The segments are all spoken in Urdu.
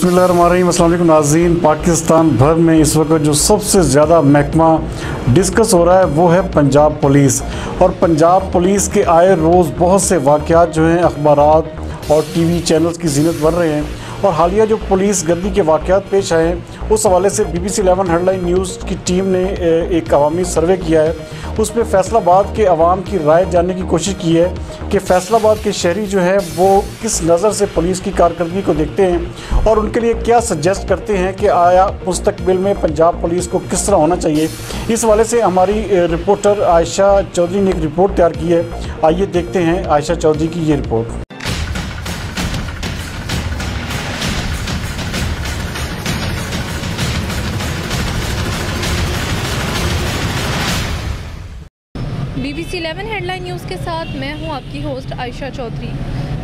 بسم اللہ الرحمن الرحیم۔ السلام علیکم ناظرین۔ پاکستان بھر میں اس وقت جو سب سے زیادہ محکمہ ڈسکس ہو رہا ہے وہ ہے پنجاب پولیس۔ اور پنجاب پولیس کے آئے روز بہت سے واقعات جو ہیں اخبارات اور ٹی وی چینلز کی زینت بڑھ رہے ہیں۔ اور حالیہ جو پولیس گردی کے واقعات پیش آئے ہیں، اس حوالے سے B B C eleven headline news کی ٹیم نے ایک عوامی سروے کیا ہے۔ اس پہ فیصل آباد کے عوام کی رائے جاننے کی کوشش کی ہے کہ فیصل آباد کے شہری جو ہے وہ کس نظر سے پولیس کی کارکردگی کو دیکھتے ہیں اور ان کے لیے کیا سجیسٹ کرتے ہیں کہ آیا مستقبل میں پنجاب پولیس کو کس طرح ہونا چاہیے۔ اس حوالے سے ہماری رپورٹر عائشہ چودھری نے ایک رپورٹ تیار کی ہے۔ آئیے دیکھتے ہیں عائشہ چودھری کی یہ report. Seven headline news کے ساتھ میں ہوں آپ کی ہوسٹ عائشہ چودھری۔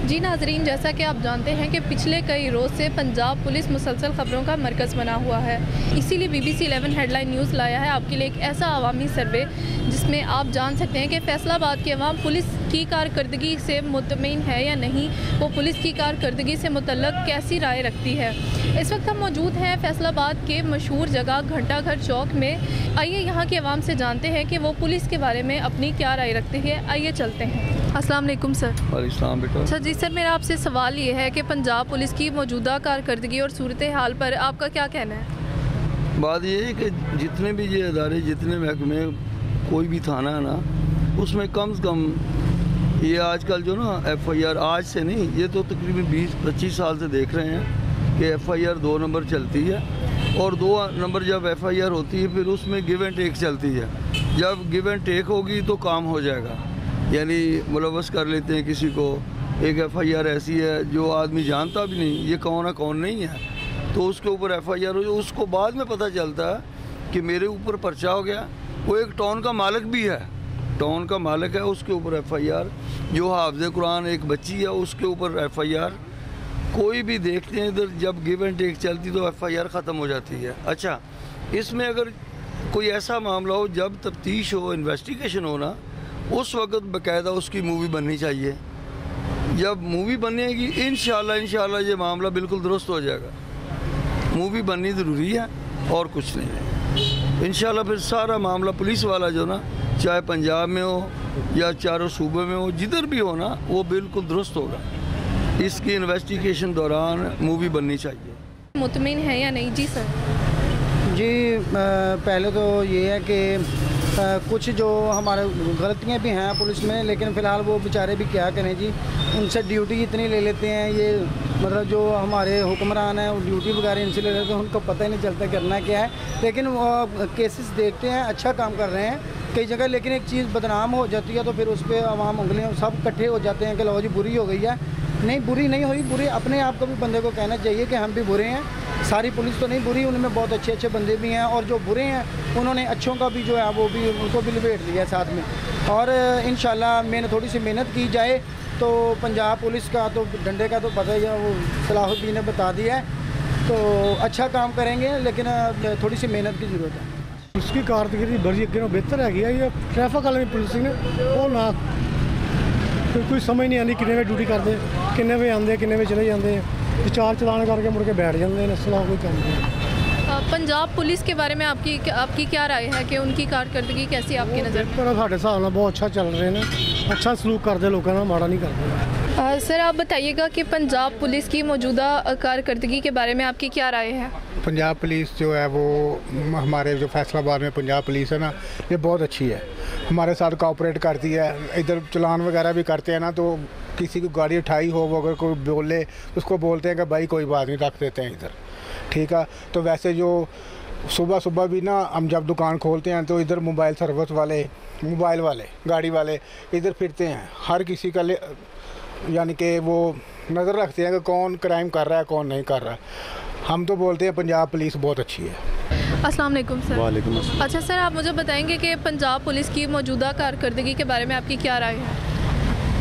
جی ناظرین، جیسا کہ آپ جانتے ہیں کہ پچھلے کئی روز سے پنجاب پولیس مسلسل خبروں کا مرکز بنا ہوا ہے۔ اسی لیے B B C eleven headline news لایا ہے آپ کے لیے ایک ایسا عوامی سروے جس میں آپ جان سکتے ہیں کہ فیصل آباد کے عوام پولیس کی کارکردگی سے مطمئن ہے یا نہیں، وہ پولیس کی کارکردگی سے متعلق کیسی رائے رکھتی ہے۔ اس وقت ہم موجود ہیں فیصل آباد کے مشہور جگہ گھنٹہ گھر چوک میں۔ آئیے یہاں کے عوام سے جانتے ہیں کہ وہ پولیس کے بارے میں اپنی کیا رائے رکھتے ہیں۔ آئیے چلتے ہیں۔ السلام علیکم سر۔ وعلیکم السلام بیٹا۔ اچھا جی سر میرا آپ سے سوال یہ ہے کہ پنجاب پولیس کی موجودہ کارکردگی اور صورتحال پر آپ کا کیا کہنا ہے؟ بات یہ ہے کہ جتنے بھی یہ ادارے جتنے محکمے کوئی بھی تھانہ ہے نا اس میں کم از کم یہ آج کل جو نا ایف آئی آر آج سے نہیں یہ تو تقریباً بیس پچیس سال سے دیکھ رہے ہیں کہ ایف آئی آر دو نمبر چلتی ہے اور دو نمبر جب ایف آئی آر ہوتی ہے پھر اس میں گیو اینڈ ٹیک چلتی ہے۔ جب گیو اینڈ ٹیک ہوگی تو کام ہو جائے گا۔ یعنی ملوث کر لیتے ہیں کسی کو۔ ایک ایف آئی آر ایسی ہے جو آدمی جانتا بھی نہیں، یہ کون ہے، کون نہیں ہے۔ تو اس کے اوپر ایف آئی آر ہو، اس کو بعد میں پتہ چلتا ہے کہ میرے اوپر پرچہ ہو گیا۔ وہ ایک ٹاؤن کا مالک بھی ہے۔ ٹاؤن کا مالک ہے، اس کے اوپر ایف آئی آر جو حافظ قرآن ایک بچی ہے، اس کے اوپر ایف آئی آر کوئی بھی دیکھتے ہیں، ادھر جب گیو اینڈ ٹیک چلتی تو ایف آئی آر ختم ہو جاتی ہے۔ اچھا اس میں اگر کوئی ایسا معاملہ ہو، جب تفتیش ہو انویسٹیگیشن ہونا اس وقت باقاعدہ اس کی مووی بننی چاہیے۔ جب مووی بنے گی انشاءاللہ انشاءاللہ یہ معاملہ بالکل درست ہو جائے گا۔ مووی بننی ضروری ہے اور کچھ نہیں۔ ہے انشاءاللہ پھر سارا معاملہ پولیس والا جو نا چاہے پنجاب میں ہو یا چاروں صوبے میں ہو جدھر بھی ہو نا وہ بالکل درست ہوگا۔ اس کی انویسٹیگیشن دوران مووی بننی چاہیے۔ مطمئن ہے یا نہیں؟ جی سر۔ جی پہلے تو یہ ہے کہ کچھ جو ہمارے غلطیاں بھی ہیں پولیس میں، لیکن فی الحال وہ بیچارے بھی کیا کریں جی؟ ان سے ڈیوٹی اتنی لے لیتے ہیں، یہ مطلب جو ہمارے حکمران ہیں، وہ ڈیوٹی وغیرہ ان سے لے لیتے ہیں، ان کو پتہ ہی نہیں چلتا کرنا کیا ہے۔ لیکن وہ کیسز دیکھتے ہیں اچھا کام کر رہے ہیں کئی جگہ، لیکن ایک چیز بدنام ہو جاتی ہے تو پھر اس پہ عوام انگلیاں سب کٹھے ہو جاتے ہیں کہ لو جی بری ہو گئی ہے۔ نہیں، بری نہیں ہوئی، بری اپنے آپ کو بھی بندے کو کہنا چاہیے کہ ہم بھی برے ہیں۔ ساری پولیس تو نہیں، بری، ان میں بہت اچھے اچھے بندے بھی ہیں اور جو برے ہیں، انہوں نے اچھوں کا بھی جو ہے، وہ بھی، ان کو بھی لپیٹ لیا ہے ساتھ میں۔ اور انشاءاللہ میں نے تھوڑی سی محنت کی جائے تو پنجاب پولیس کا تو، ڈنڈے کا تو پتہ ہی ہے، وہ صلاح الدین نے بتا دیا ہے۔ تو اچھا کام کریں گے، لیکن تھوڑی سی محنت کی ضرورت ہے۔ اس کی کارکردگی بڑی اگے نو بہتر ہے۔ یہ ٹریفک والے پولیس نے وہ نہ۔ کوئی سمجھ نہیں آتی کنے وجے ڈیوٹی کرتے کنے وجے آتے کنے وجے چلے جاتے ہیں چار چلان کر کے مڑ کے بیٹھ جاتے ہیں اس کوئی کام نہیں پنجاب پولیس کے بارے میں آپ کی آپ کی کیا رائے ہے کہ ان کی کارکردگی کیسی آپ کی نظر پر سارے حساب نال بہت اچھا چل رہے ہیں اچھا سلوک کرتے لوگوں کا ماڑا نہیں کرتے سر آپ بتائیے گا کہ پنجاب پولیس کی موجودہ کارکردگی کے بارے میں آپ کی کیا رائے ہے پنجاب پولیس جو ہے وہ ہمارے جو فیصلہ آباد میں پنجاب پولیس ہے نا یہ بہت اچھی ہے ہمارے ساتھ کوآپریٹ کرتی ہے ادھر چلان وغیرہ بھی کرتے ہیں نا تو کسی کو گاڑی اٹھائی ہو وہ اگر کوئی بولے اس کو بولتے ہیں کہ بھائی کوئی بات نہیں رکھ دیتے ہیں ادھر۔ ٹھیک ہے؟ تو ویسے جو صبح صبح بھی نا ہم جب دکان کھولتے ہیں تو ادھر موبائل سروس والے موبائل والے گاڑی والے ادھر پھرتے ہیں۔ ہر کسی کا یعنی کہ وہ نظر رکھتے ہیں کہ کون کرائم کر رہا ہے کون نہیں کر رہا۔ ہے ہم تو بولتے ہیں پنجاب پولیس بہت اچھی ہے۔ السلام علیکم سر۔ وعلیکم السلام۔ اچھا سر آپ مجھے بتائیں گے کہ پنجاب پولیس کی موجودہ کارکردگی کے بارے میں آپ کی کیا رائے ہے؟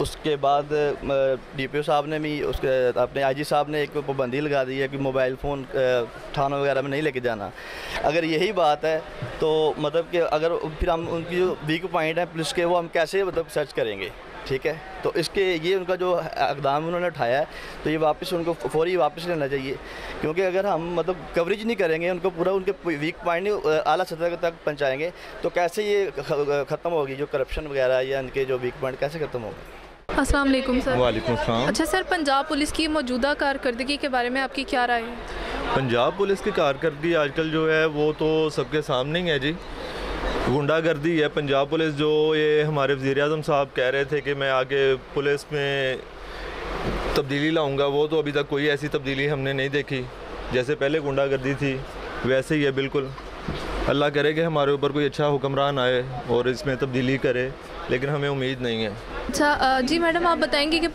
اس کے بعد ڈی پی او صاحب نے بھی اس کے اپنے آئی جی صاحب نے ایک پابندی لگا دی ہے کہ موبائل فون تھانوں وغیرہ میں نہیں لے کے جانا۔ اگر یہی بات ہے تو مطلب کہ اگر پھر ہم ان کی جو ویک پوائنٹ ہیں پولیس کے، وہ ہم کیسے مطلب سرچ کریں گے؟ ٹھیک ہے؟ تو اس کے یہ ان کا جو اقدام انہوں نے اٹھایا ہے، تو یہ واپس ان کو فوری واپس لینا چاہیے۔ کیونکہ اگر ہم مطلب کوریج نہیں کریں گے، ان کو پورا ان کے ویک پوائنٹ اعلیٰ سطح تک پہنچائیں گے، تو کیسے یہ ختم ہوگی؟ جو کرپشن وغیرہ یا ان کے جو ویک پوائنٹ کیسے ختم ہوگی؟ السلام علیکم سر۔ وعلیکم السلام۔ اچھا سر پنجاب پولیس کی موجودہ کارکردگی کے بارے میں آپ کی کیا رائے ہے؟ پنجاب پولیس کی کارکردگی آج کل جو ہے وہ تو سب کے سامنے ہی ہے جی۔ گنڈا گردی ہے۔ پنجاب پولیس جو یہ ہمارے وزیر اعظم صاحب کہہ رہے تھے کہ میں آگے پولیس میں تبدیلی لاؤں گا وہ تو ابھی تک کوئی ایسی تبدیلی ہم نے نہیں دیکھی۔ جیسے پہلے گنڈا گردی تھی ویسے ہی ہے بالکل۔ اللہ کرے کہ ہمارے اوپر کوئی اچھا حکمران آئے اور اس میں تبدیلی کرے۔ لیکن ہمیں امید نہیں ہے۔ اچھا جی میڈم آپ بتائیں گے کہ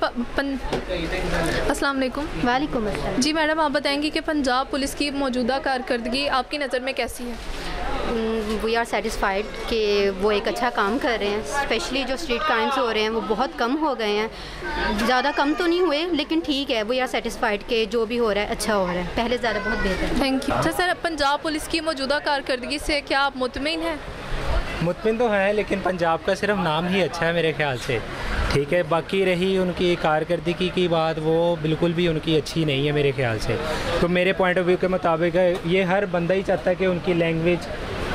السلام علیکم۔ وعلیکم السلام۔ جی میڈم آپ بتائیں گے کہ پنجاب پولیس کی موجودہ کارکردگی آپ کی نظر میں کیسی ہے؟ وی آر سیٹسفائڈ کہ وہ ایک اچھا کام کر رہے ہیں۔ اسپیشلی جو اسٹریٹ کرائمس ہو رہے ہیں وہ بہت کم ہو گئے ہیں۔ زیادہ کم تو نہیں ہوئے لیکن ٹھیک ہے وی آر سیٹسفائڈ کہ جو بھی ہو رہا ہے اچھا ہو رہا ہے۔ پہلے زیادہ بہت بہتر۔ ہے تھینک یو اچھا سر پنجاب پولیس کی موجودہ کارکردگی سے کیا آپ مطمئن ہیں؟ مطمئن تو ہیں، لیکن پنجاب کا صرف نام ہی اچھا ہے میرے خیال سے۔ ٹھیک ہے، باقی رہی ان کی کارکردگی کی بات، وہ بالکل بھی ان کی اچھی نہیں ہے میرے خیال سے۔ تو میرے پوائنٹ آف ویو کے مطابق یہ ہر بندہ ہی چاہتا ہے کہ ان کی لینگویج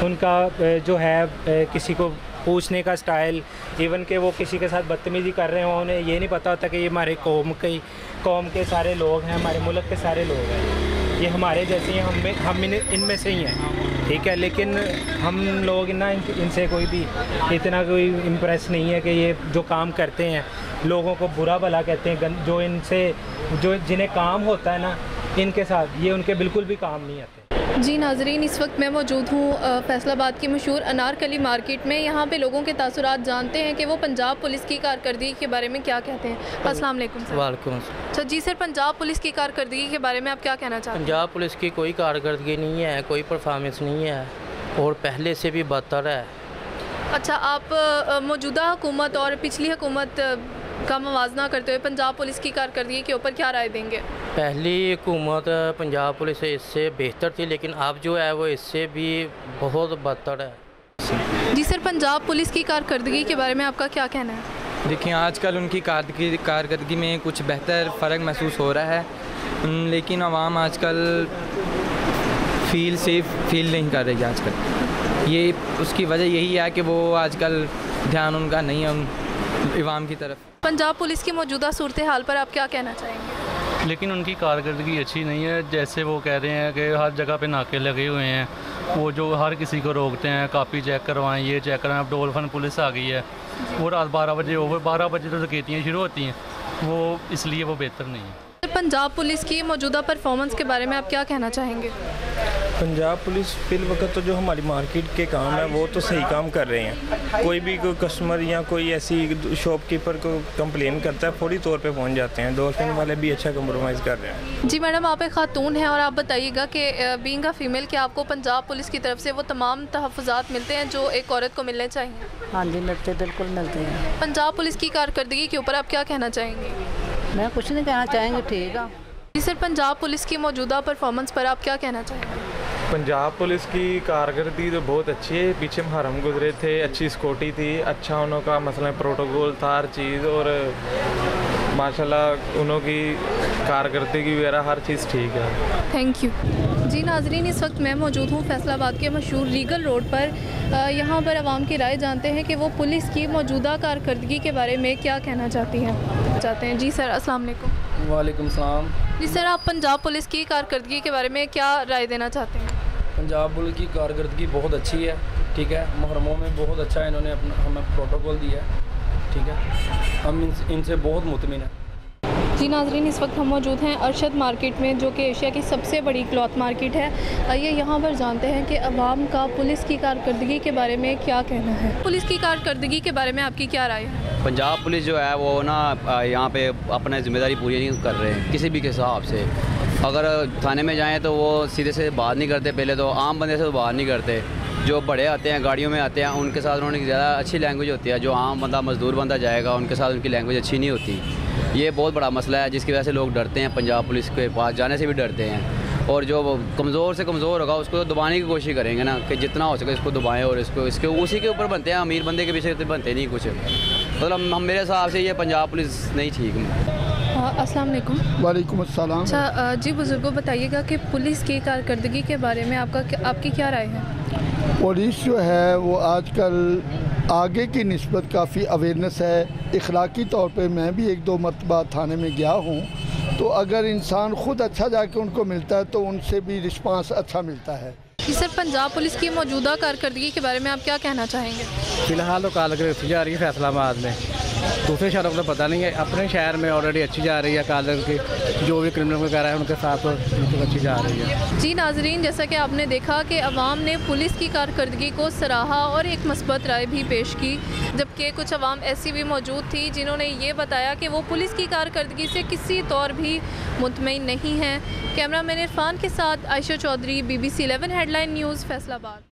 ان کا جو ہے کسی کو پوچھنے کا سٹائل ایون کہ وہ کسی کے ساتھ بدتمیزی کر رہے ہوں، انہیں یہ نہیں پتا ہوتا کہ یہ ہمارے قوم کے قوم کے سارے لوگ ہیں، ہمارے ملک کے سارے لوگ ہیں۔ یہ ہمارے جیسے ہیں ہم ہم ان میں سے ہی ہیں۔ ٹھیک ہے، لیکن ہم لوگ نا ان سے کوئی بھی اتنا کوئی امپریس نہیں ہے کہ یہ جو کام کرتے ہیں، لوگوں کو برا بھلا کہتے ہیں جو ان سے جو جنہیں کام ہوتا ہے نا، ان کے ساتھ یہ ان کے بالکل بھی کام نہیں آتے۔ جی ناظرین اس وقت میں موجود ہوں فیصل آباد کی مشہور انارکلی مارکیٹ میں۔ یہاں پہ لوگوں کے تاثرات جانتے ہیں کہ وہ پنجاب پولیس کی کارکردگی کے بارے میں کیا کہتے ہیں۔ السلام علیکم سر۔ وعلیکم اچھا جی سر پنجاب پولیس کی کارکردگی کے بارے میں آپ کیا کہنا چاہتے ہیں؟ پنجاب پولیس کی کوئی کارکردگی نہیں ہے کوئی پرفارمنس نہیں ہے اور پہلے سے بھی بہتر ہے۔ اچھا آپ موجودہ حکومت اور پچھلی حکومت کا موازنہ کرتے ہوئے پنجاب پولیس کی کارکردگی کے اوپر کیا رائے دیں گے؟ پہلی حکومت پنجاب پولیس اس سے بہتر تھی لیکن اب جو ہے وہ اس سے بھی بہت بدتر ہے۔ جی سر پنجاب پولیس کی کارکردگی کے بارے میں آپ کا کیا کہنا ہے؟ دیکھیں آج کل ان کی کارکردگی میں کچھ بہتر فرق محسوس ہو رہا ہے لیکن عوام آج کل فیل سیف فیل نہیں کر رہی آج کل۔ یہ اس کی وجہ یہی ہے کہ وہ آج کل دھیان ان کا نہیں ہے عوام کی طرف۔ پنجاب پولیس کی موجودہ صورتحال پر آپ کیا کہنا چاہیں گے؟ لیکن ان کی کارکردگی اچھی نہیں ہے جیسے وہ کہہ رہے ہیں کہ ہر جگہ پہ ناکے لگے ہوئے ہیں۔ وہ جو ہر کسی کو روکتے ہیں کاپی چیک کروائیں یہ چیک کروائیں اب ڈولفن پولیس آ گئی ہے۔ وہ رات بارہ بجے اوور بارہ بجے تو ڈکیتیاں شروع ہوتی ہیں۔ وہ اس لیے وہ بہتر نہیں ہے۔ پنجاب پولیس کی موجودہ پرفارمنس کے بارے میں آپ کیا کہنا چاہیں گے؟ پنجاب پولیس فی الوقت تو جو ہماری مارکیٹ کے کام ہے وہ تو صحیح کام کر رہے ہیں۔ کوئی بھی کوئی کسٹمر یا کوئی ایسی شاپ کیپر کو کمپلین کرتا ہے فوری طور پہ پہنچ جاتے ہیں۔ ڈولفن والے بھی اچھا کمپرومائز کر رہے ہیں۔ جی میڈم آپ ایک خاتون ہیں اور آپ بتائیے گا کہ بینگ اے فیمیل کہ آپ کو پنجاب پولیس کی طرف سے وہ تمام تحفظات ملتے ہیں جو ایک عورت کو ملنے چاہیے؟ ہاں جی ملتے بالکل ملتے ہیں۔ پنجاب پولیس کی کارکردگی کے اوپر آپ کیا کہنا چاہیں گے؟ میں کچھ نہیں کہنا چاہیں گے ٹھیک ہے۔ جی سر پنجاب پولیس کی موجودہ پرفارمنس پر آپ کیا کہنا چاہیں گے؟ پنجاب پولیس کی کارکردگی تو بہت اچھی ہے۔ پیچھے محرم گزرے تھے اچھی سکوٹی تھی اچھا انہوں کا مثلا پروٹوکول تھا ہر چیز اور ماشاء اللہ انہوں کی کارکردگی وغیرہ ہر چیز ٹھیک ہے۔ تھینک یو جی ناظرین اس وقت میں موجود ہوں فیصل آباد کے مشہور لیگل روڈ پر۔ یہاں پر عوام کی رائے جانتے ہیں کہ وہ پولیس کی موجودہ کارکردگی کے بارے میں کیا کہنا چاہتی ہیں؟ چاہتے ہیں۔ جی سر السلام علیکم۔ وعلیکم السلام۔ جی سر آپ پنجاب پولیس کی کارکردگی کے بارے میں کیا رائے دینا چاہتے ہیں؟ پنجاب پولیس کی کارکردگی بہت اچھی ہے ٹھیک ہے۔ محرموں میں بہت اچھا انہوں نے اپنا ہمیں پروٹوکول دیا ہے ٹھیک ہے۔ ہم ان سے بہت مطمئن ہیں۔ جی ناظرین اس وقت ہم موجود ہیں ارشد مارکیٹ میں جو کہ ایشیا کی سب سے بڑی کلاتھ مارکیٹ ہے۔ آئیے یہاں پر جانتے ہیں کہ عوام کا پولیس کی کارکردگی کے بارے میں کیا کہنا ہے۔ پولیس کی کارکردگی کے بارے میں آپ کی کیا رائے ہے؟ پنجاب پولیس جو ہے وہ نا یہاں پہ اپنے ذمہ داری پوری نہیں کر رہے ہیں، کسی بھی حساب سے۔ اگر تھانے میں جائیں تو وہ سیدھے سے باہر نہیں کرتے، پہلے تو عام بندے سے باہر نہیں کرتے۔ جو بڑے آتے ہیں، گاڑیوں میں آتے ہیں، ان کے ساتھ انہوں نے زیادہ اچھی لینگویج ہوتی ہے۔ جو عام بندہ مزدور بندہ جائے گا، ان کے ساتھ ان کی لینگویج اچھی نہیں ہوتی۔ یہ بہت بڑا مسئلہ ہے، جس کی وجہ سے لوگ ڈرتے ہیں، پنجاب پولیس کے پاس جانے سے بھی ڈرتے ہیں۔ اور جو کمزور سے کمزور ہوگا، اس کو دبانے کی کوشش کریں گے نا، کہ جتنا ہو سکے اس کو دبائیں اور اس کو، اس کے، اسی کے اوپر بنتے ہیں، امیر بندے کے پیچھے بنتے نہیں کچھ۔ مطلب میرے حساب سے یہ پنجاب پولیس نہیں ٹھیک۔ ہاں، السلام علیکم۔ وعلیکم السلام۔ اچھا جی بزرگوں بتائیے گا کہ پولیس کی کارکردگی کے بارے میں آپ کا آپ کی کیا رائے ہے؟ پولیس جو ہے وہ آج کل آگے کی نسبت کافی اویرنس ہے۔ اخلاقی طور پہ میں بھی ایک دو مرتبہ تھانے میں گیا ہوں۔ تو اگر انسان خود اچھا جا کے ان کو ملتا ہے تو ان سے بھی رسپانس اچھا ملتا ہے۔ جی صرف پنجاب پولیس کی موجودہ کارکردگی کے بارے میں آپ کیا کہنا چاہیں گے؟ فی الحال تو کر رہی ہے فیصلہ آباد میں۔ دوسرے شہروں کو پتہ نہیں ہے اپنے شہر میں آلریڈی اچھی جا رہی ہے کالر کی جو بھی کرمنل وغیرہ ہے ان کے ساتھ اچھی جا رہی ہے جی ناظرین جیسا کہ آپ نے دیکھا کہ عوام نے پولیس کی کارکردگی کو سراہا اور ایک مثبت رائے بھی پیش کی جبکہ کچھ عوام ایسی بھی موجود تھی جنہوں نے یہ بتایا کہ وہ پولیس کی کارکردگی سے کسی طور بھی مطمئن نہیں ہیں کیمرہ مین عرفان کے ساتھ Ayesha Chaudhry B B C 11 headline news Faisalabad